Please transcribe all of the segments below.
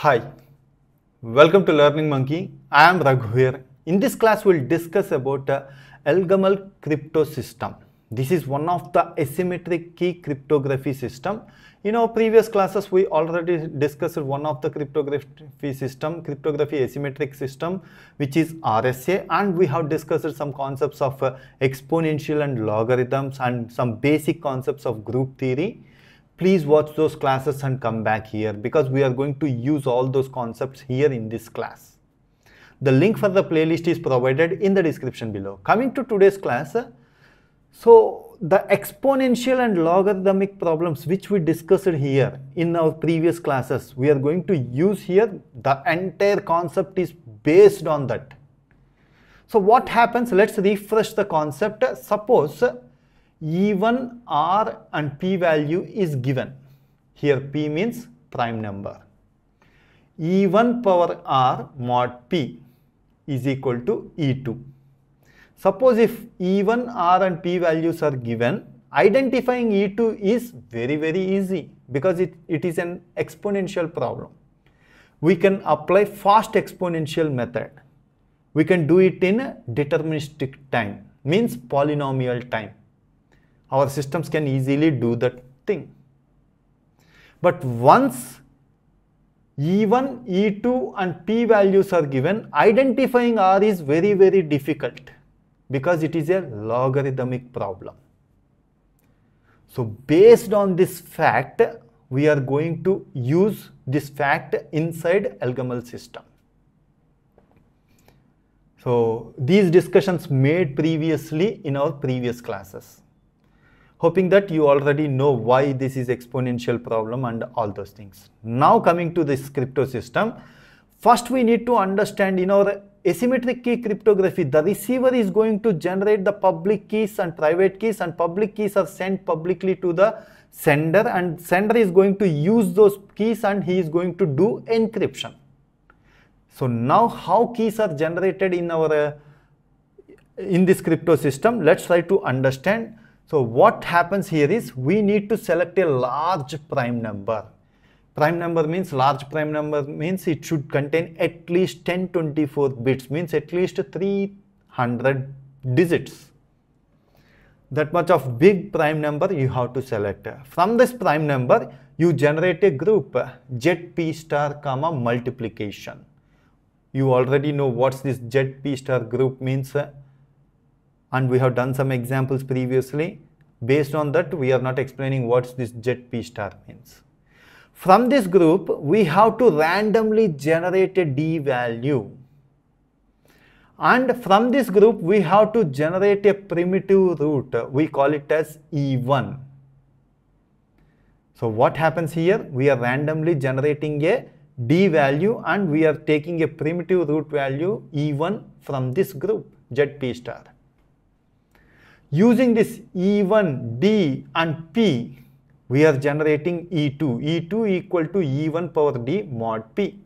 Hi, welcome to Learning Monkey. I am Raghu here. In this class, we'll discuss about uh, Elgamal crypto system. This is one of the asymmetric key cryptography system. In our previous classes, we already discussed one of the cryptography system, cryptography asymmetric system, which is RSA, and we have discussed some concepts of uh, exponential and logarithms and some basic concepts of group theory please watch those classes and come back here because we are going to use all those concepts here in this class. The link for the playlist is provided in the description below. Coming to today's class, so the exponential and logarithmic problems which we discussed here in our previous classes, we are going to use here, the entire concept is based on that. So what happens, let's refresh the concept. Suppose E1, r and p value is given. Here p means prime number. E1 power r mod p is equal to E2. Suppose if E1, R and P values are given, identifying E2 is very very easy because it, it is an exponential problem. We can apply fast exponential method. We can do it in deterministic time, means polynomial time our systems can easily do that thing. But once E1, E2 and P values are given, identifying R is very very difficult because it is a logarithmic problem. So based on this fact, we are going to use this fact inside Elgamal system. So these discussions made previously in our previous classes hoping that you already know why this is exponential problem and all those things. Now coming to this crypto system, first we need to understand in our asymmetric key cryptography, the receiver is going to generate the public keys and private keys and public keys are sent publicly to the sender and sender is going to use those keys and he is going to do encryption. So now how keys are generated in our uh, in this crypto system, let's try to understand so what happens here is we need to select a large prime number. Prime number means large prime number means it should contain at least 1024 bits means at least 300 digits. That much of big prime number you have to select. From this prime number you generate a group Z p star comma multiplication. You already know what's this Z p star group means and we have done some examples previously. Based on that, we are not explaining what this Z p star means. From this group, we have to randomly generate a d value. And from this group, we have to generate a primitive root. We call it as E1. So what happens here? We are randomly generating a d value and we are taking a primitive root value E1 from this group, Z p star. Using this E1, D and P, we are generating E2. E2 equal to E1 power D mod P.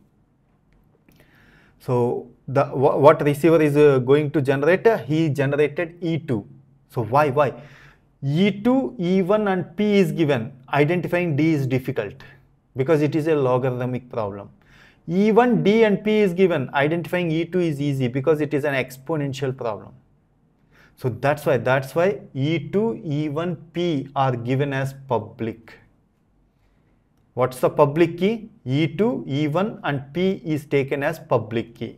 So, the what receiver is uh, going to generate? He generated E2. So, why? Why? E2, E1 and P is given. Identifying D is difficult because it is a logarithmic problem. E1, D and P is given. Identifying E2 is easy because it is an exponential problem. So that's why that's why E2, E1, P are given as public. What's the public key? E2, E1 and P is taken as public key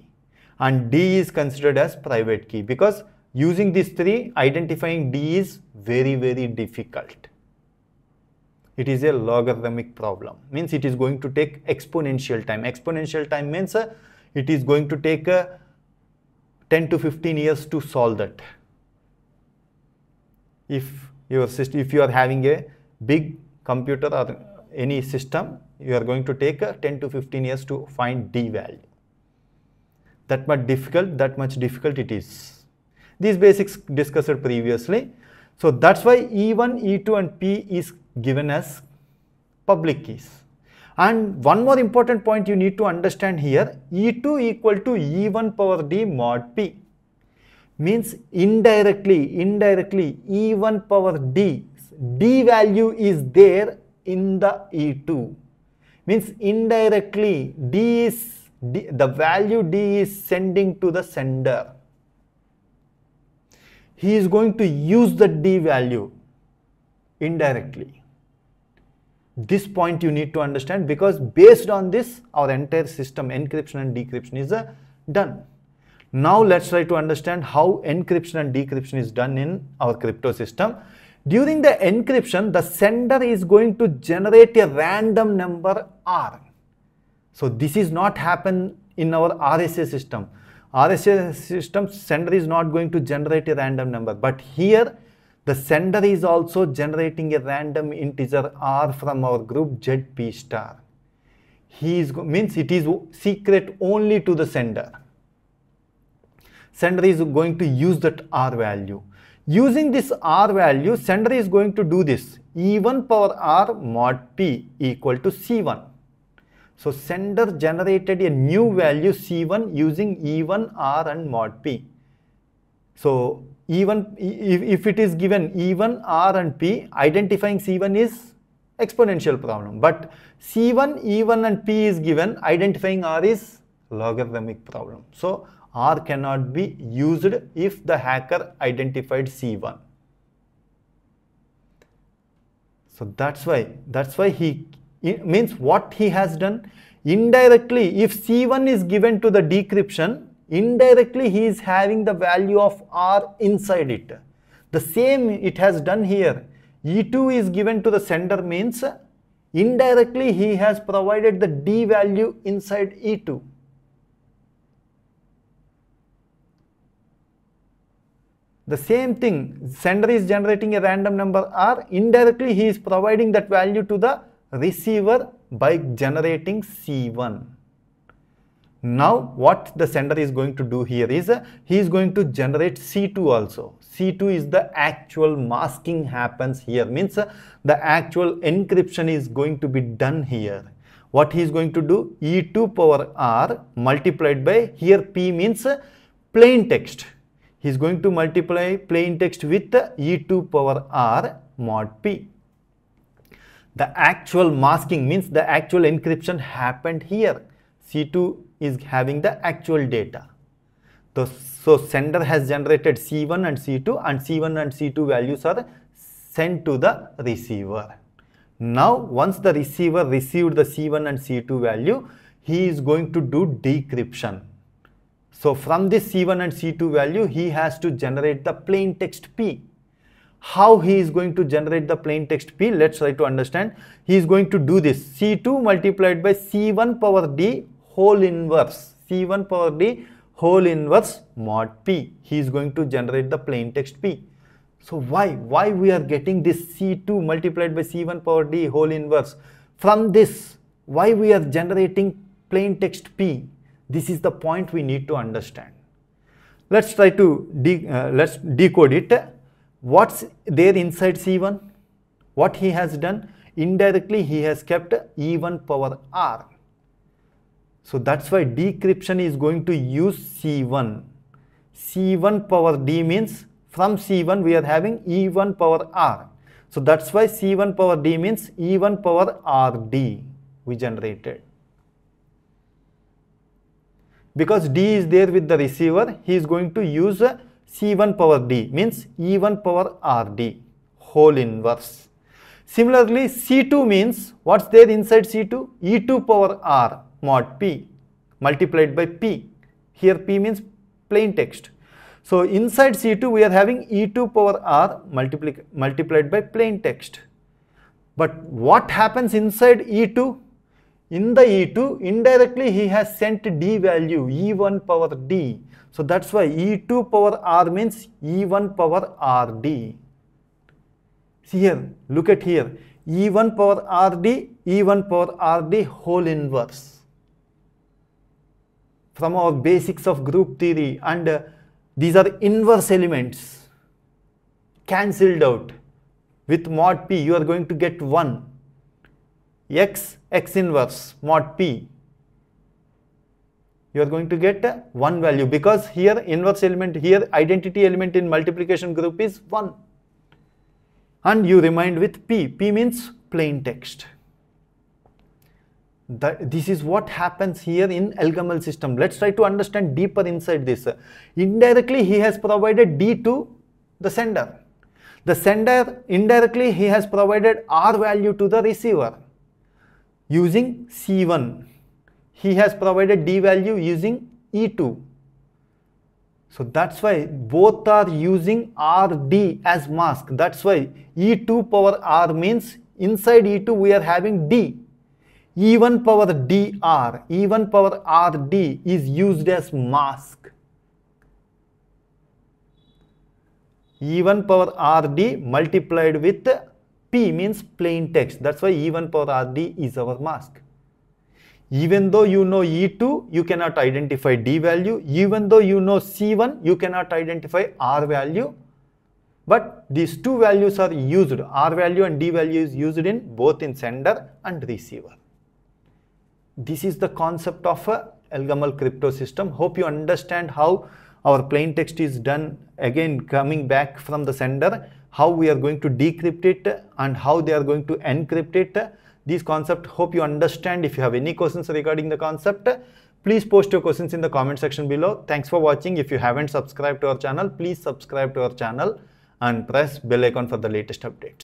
and D is considered as private key because using these three identifying D is very very difficult. It is a logarithmic problem means it is going to take exponential time. Exponential time means uh, it is going to take uh, 10 to 15 years to solve that if your system if you are having a big computer or any system you are going to take a 10 to 15 years to find d value that much difficult that much difficult it is. These basics discussed previously. So that's why e1 e2 and p is given as public keys. And one more important point you need to understand here e2 equal to e1 power d mod p means indirectly indirectly e1 power d d value is there in the e2 means indirectly D is D, the value D is sending to the sender. He is going to use the D value indirectly. This point you need to understand because based on this our entire system encryption and decryption is uh, done. Now let's try to understand how encryption and decryption is done in our crypto system. During the encryption, the sender is going to generate a random number R. So this is not happen in our RSA system. RSA system sender is not going to generate a random number, but here the sender is also generating a random integer R from our group ZP star. He is means it is secret only to the sender sender is going to use that R value. Using this R value, sender is going to do this E1 power R mod P equal to C1. So sender generated a new value C1 using E1 R and mod P. So E1, if, if it is given E1 R and P, identifying C1 is exponential problem. But C1, E1 and P is given, identifying R is logarithmic problem. So R cannot be used if the hacker identified C1. So that's why, that's why he, means what he has done indirectly if C1 is given to the decryption, indirectly he is having the value of R inside it. The same it has done here. E2 is given to the sender means indirectly he has provided the D value inside E2. The same thing, sender is generating a random number R, indirectly he is providing that value to the receiver by generating C1. Now what the sender is going to do here is uh, he is going to generate C2 also. C2 is the actual masking happens here means uh, the actual encryption is going to be done here. What he is going to do E2 power R multiplied by here P means uh, plain text he is going to multiply plain text with e2 power r mod p. The actual masking means the actual encryption happened here. C2 is having the actual data. So, so sender has generated C1 and C2 and C1 and C2 values are sent to the receiver. Now once the receiver received the C1 and C2 value, he is going to do decryption. So from this C1 and C2 value, he has to generate the plain text P. How he is going to generate the plain text P? Let's try to understand. He is going to do this C2 multiplied by C1 power D whole inverse. C1 power D whole inverse mod P. He is going to generate the plain text P. So why? Why we are getting this C2 multiplied by C1 power D whole inverse? From this, why we are generating plain text P? This is the point we need to understand. Let's try to de uh, let's decode it. What's there inside C1? What he has done? Indirectly, he has kept E1 power R. So that's why decryption is going to use C1. C1 power D means from C1 we are having E1 power R. So that's why C1 power D means E1 power RD we generated because D is there with the receiver, he is going to use C1 power D means E1 power RD whole inverse. Similarly, C2 means what's there inside C2? E2 power R mod P multiplied by P. Here P means plain text. So inside C2 we are having E2 power R multiplied by plain text. But what happens inside E2? In the E2, indirectly he has sent D value, E1 power D. So that's why E2 power R means E1 power RD. See here, look at here. E1 power RD, E1 power RD whole inverse. From our basics of group theory and uh, these are inverse elements cancelled out. With mod P you are going to get 1 x x inverse mod p you are going to get one value because here inverse element here identity element in multiplication group is 1 and you remind with p p means plain text this is what happens here in Elgamal system. Let's try to understand deeper inside this. Indirectly, he has provided D to the sender. The sender indirectly he has provided R value to the receiver using C1. He has provided D value using E2. So that's why both are using RD as mask. That's why E2 power R means inside E2 we are having D E1 power dr, E1 power rd is used as mask. E1 power rd multiplied with P means plain text. That's why E1 power rd is our mask. Even though you know E2, you cannot identify D value. Even though you know C1, you cannot identify R value. But these two values are used. R value and D value is used in both in sender and receiver this is the concept of a Elgamal crypto system. Hope you understand how our plain text is done again coming back from the sender, how we are going to decrypt it and how they are going to encrypt it. These concept hope you understand. If you have any questions regarding the concept, please post your questions in the comment section below. Thanks for watching. If you haven't subscribed to our channel, please subscribe to our channel and press bell icon for the latest updates.